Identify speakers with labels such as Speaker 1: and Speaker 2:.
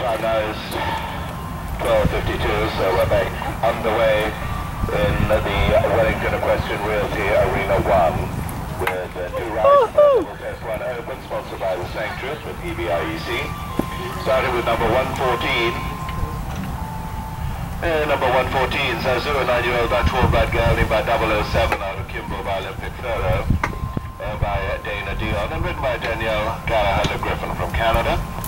Speaker 1: time now is 12.52, so we're back underway in the Wellington Equestrian Realty Arena 1 with uh, two rides. Festival Test 1 open, sponsored by the Sanctuary with EBIEC. Starting with number 114. Uh, number 114, Zazou, a nine-year-old Dutch Warmblood girl named by 007 out of Kimbo by Olympic Thorough uh, by Dana Dion and written by Denielle Gallagher Griffin from Canada.